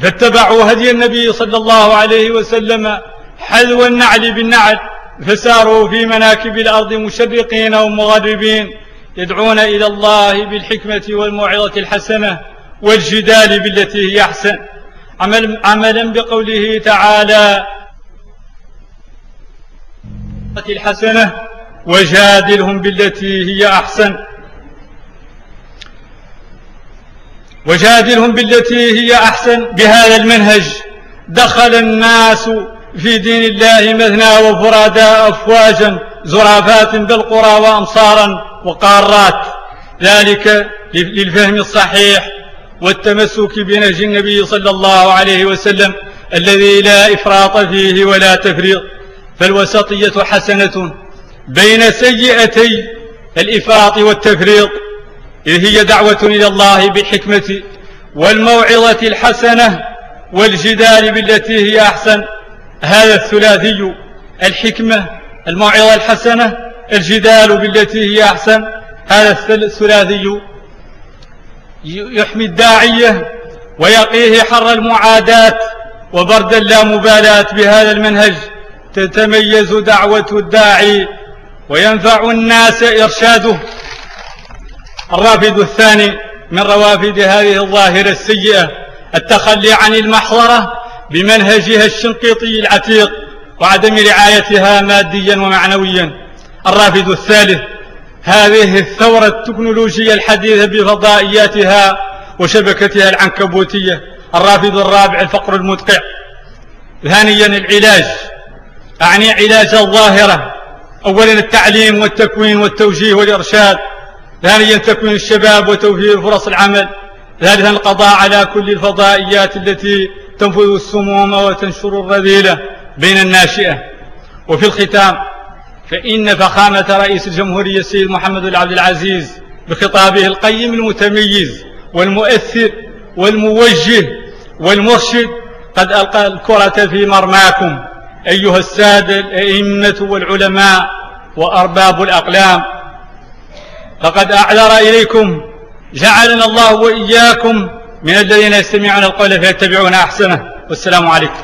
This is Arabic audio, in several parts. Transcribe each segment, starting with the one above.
فاتبعوا هدي النبي صلى الله عليه وسلم حذو النعل بالنعل فساروا في مناكب الأرض مشرقين ومغربين يدعون إلى الله بالحكمة والموعظة الحسنة والجدال بالتي هي أحسن. عمل عملا بقوله تعالى الحسنة وجادلهم بالتي هي أحسن. وجادلهم بالتي هي أحسن بهذا المنهج. دخل الناس في دين الله مثنى وفرادا أفواجا زرافات بالقرى وأمصارا وقارات. ذلك للفهم الصحيح والتمسك بنهج النبي صلى الله عليه وسلم الذي لا إفراط فيه ولا تفريط. فالوسطية حسنة بين سيئتي الإفراط والتفريط. إذ هي دعوة إلى الله بالحكمة والموعظة الحسنة والجدال بالتي هي أحسن. هذا الثلاثي الحكمة الموعظة الحسنة الجدال بالتي هي أحسن. هذا الثلاثي يحمي الداعية ويقيه حر المعاداة وبرد اللامبالاة بهذا المنهج تتميز دعوة الداعي وينفع الناس إرشاده. الرافد الثاني من روافد هذه الظاهرة السيئة التخلي عن المحضرة بمنهجها الشنقيطي العتيق وعدم رعايتها ماديا ومعنويا. الرافد الثالث هذه الثورة التكنولوجية الحديثة بفضائياتها وشبكتها العنكبوتية. الرافد الرابع الفقر المدقع. ثانيا العلاج. أعني علاج الظاهرة. أولا التعليم والتكوين والتوجيه والإرشاد. ثانيا تكوين الشباب وتوفير فرص العمل. ثالثا القضاء على كل الفضائيات التي تنفذ السموم وتنشر الرذيلة بين الناشئة. وفي الختام فإن فخامة رئيس الجمهورية السيد محمد بن عبد العزيز بخطابه القيم المتميز والمؤثر والموجه والمرشد قد ألقى الكرة في مرماكم. أيها السادة الأئمة والعلماء وأرباب الأقلام لقد أعذر إليكم جعلنا الله وإياكم من الذين يستمعون القول فيتبعون أحسنه. والسلام عليكم.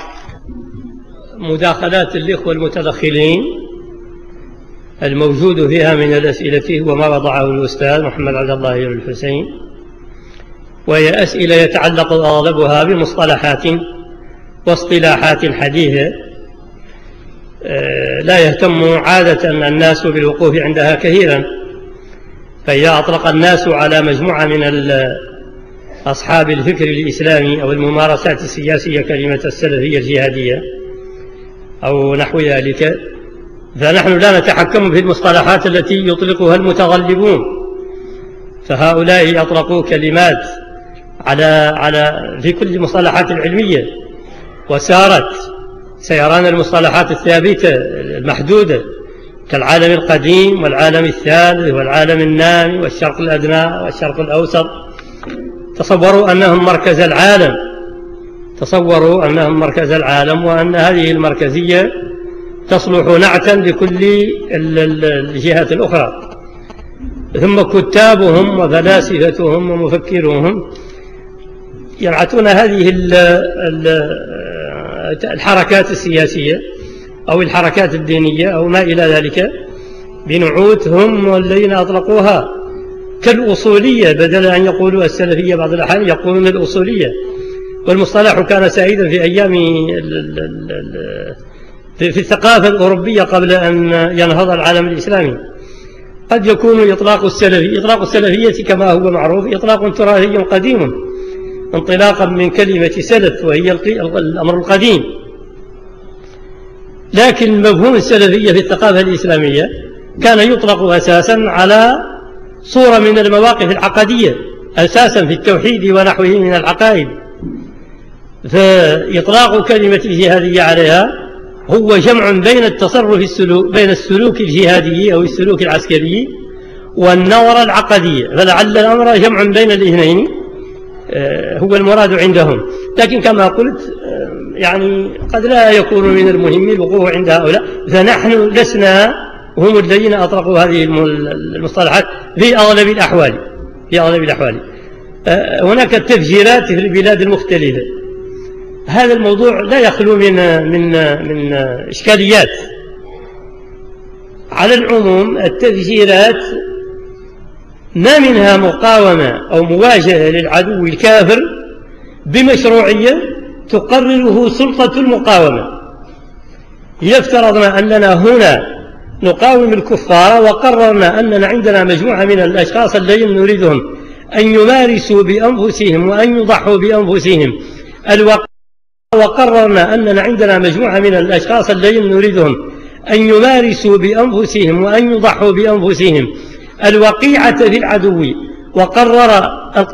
مداخلات الإخوة المتدخلين الموجود فيها من الأسئلة هو ما وضعه الأستاذ محمد عبد الله الحسين وهي أسئلة يتعلق أغلبها بمصطلحات واصطلاحات حديثة آه، لا يهتم عادة الناس بالوقوف عندها كثيرا. فإذا أطلق الناس على مجموعة من أصحاب الفكر الإسلامي أو الممارسات السياسية كلمة السلفية الجهادية أو نحو ذلك فنحن لا نتحكم في المصطلحات التي يطلقها المتغلبون. فهؤلاء أطلقوا كلمات على على في كل المصطلحات العلمية وسارت سيران المصطلحات الثابتة المحدودة. كالعالم القديم والعالم الثالث والعالم النامي والشرق الأدنى والشرق الأوسط. تصوروا أنهم مركز العالم. تصوروا أنهم مركز العالم وأن هذه المركزية تصلح نعتا لكل الجهات الأخرى. ثم كتابهم وفلاسفتهم ومفكرهم ينعتون هذه الحركات السياسية أو الحركات الدينية أو ما إلى ذلك بنعوت هم الذين أطلقوها. كالأصولية بدل أن يقولوا السلفية بعض الأحيان يقولون الأصولية. والمصطلح كان سعيدا في أيام في الثقافة الأوروبية قبل أن ينهض العالم الإسلامي. قد يكون إطلاق السلفي إطلاق السلفية كما هو معروف إطلاق تراثي قديم انطلاقا من كلمة سلف وهي الأمر القديم. لكن مفهوم السلفية في الثقافة الإسلامية كان يطلق أساسا على صورة من المواقف العقدية أساسا في التوحيد ونحوه من العقائد. فإطلاق كلمة الجهادية عليها هو جمع بين التصرف السلوك بين السلوك الجهادي أو السلوك العسكري والنظرة العقدية. فلعل الأمر جمع بين الاثنين آه، هو المراد عندهم. لكن كما قلت آه، يعني قد لا يكون من المهم الوقوف عند هؤلاء. فنحن لسنا هم الذين أطلقوا هذه المصطلحات في أغلب الأحوال في أغلب الأحوال. آه، هناك تفجيرات في البلاد المختلفة. هذا الموضوع لا يخلو من من من إشكاليات. على العموم التفجيرات ما منها مقاومة أو مواجهة للعدو الكافر بمشروعية تقرره سلطة المقاومة. إذا افترضنا أننا هنا نقاوم الكفار وقررنا أننا عندنا مجموعة من الأشخاص الذين نريدهم أن يمارسوا بأنفسهم وأن يضحوا بأنفسهم. الوقت وقررنا أننا عندنا مجموعة من الأشخاص الذين نريدهم أن يمارسوا بأنفسهم وأن يضحوا بأنفسهم. الوقيعة في العدو وقرر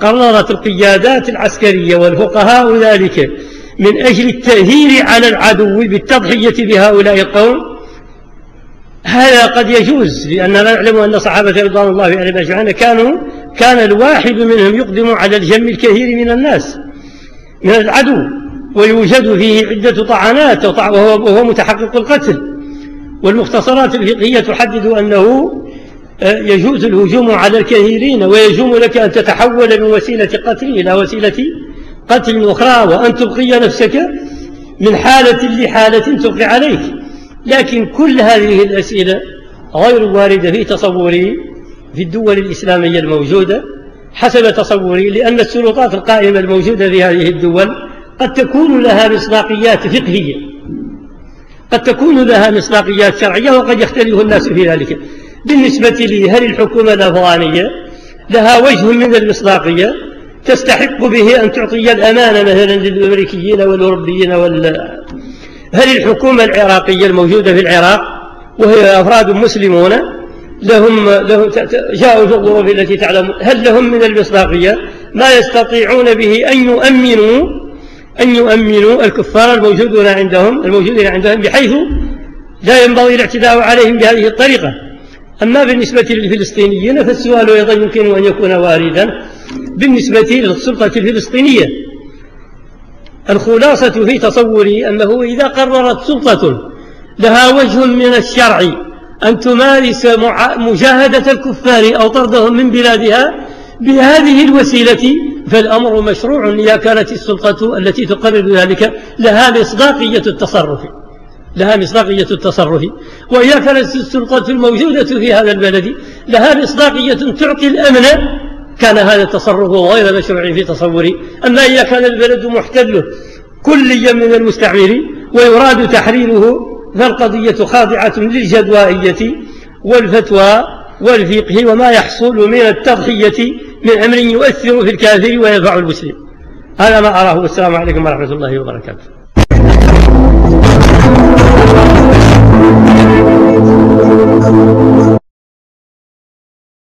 قررت القيادات العسكرية والفقهاء ذلك. من أجل التأهيل على العدو بالتضحية بهؤلاء القوم؟ هذا قد يجوز لأننا نعلم أن صحابة رضوان الله عليهم أجمعين كانوا كان الواحد منهم يقدم على الجم الكثير من الناس من العدو ويوجد فيه عدة طعنات وهو متحقق القتل. والمختصرات الفقهية تحدد أنه آه، يجوز الهجوم على الكثيرين ويجوم لك أن تتحول من وسيلة قتل إلى وسيلة قتل أخرى وأن تبقي نفسك من حالة لحالة تبقي عليك. لكن كل هذه الأسئلة غير واردة في تصوري في الدول الإسلامية الموجودة حسب تصوري لأن السلطات القائمة الموجودة في هذه الدول قد تكون لها مصداقيات فقهية. قد تكون لها مصداقيات شرعية وقد يختلف الناس في ذلك. بالنسبة لي هل الحكومة الأفغانية لها وجه من المصداقية؟ تستحق به أن تعطي الأمانة مثلا للأمريكيين والأوروبيين وال. هل الحكومة العراقية الموجودة في العراق وهي أفراد مسلمون لهم, لهم جاءوا في الظروف التي تعلم هل لهم من المصداقية؟ ما يستطيعون به أن يؤمنوا أن يؤمنوا الكفار الموجودون عندهم الموجودين عندهم بحيث لا ينبغي الاعتداء عليهم بهذه الطريقة. أما بالنسبة للفلسطينيين فالسؤال أيضا يمكن أن يكون واردا. بالنسبة للسلطة الفلسطينية. الخلاصة في تصوري أنه إذا قررت سلطة لها وجه من الشرع أن تمارس مجاهدة الكفار أو طردهم من بلادها بهذه الوسيلة فالأمر مشروع إذا كانت السلطة التي تقرر ذلك لها مصداقية التصرف. لها مصداقية التصرف. وإذا كانت السلطة الموجودة في هذا البلد لها مصداقية تعطي الأمن كان هذا التصرف غير مشروع في تصوري أما إذا كان البلد محتل كليا من المستعمر ويراد تحريره فالقضية خاضعة للجدوائية والفتوى والفقه وما يحصل من التضحية من أمر يؤثر في الكافر وينفع المسلم. هذا ما أراه. والسلام عليكم ورحمة الله وبركاته.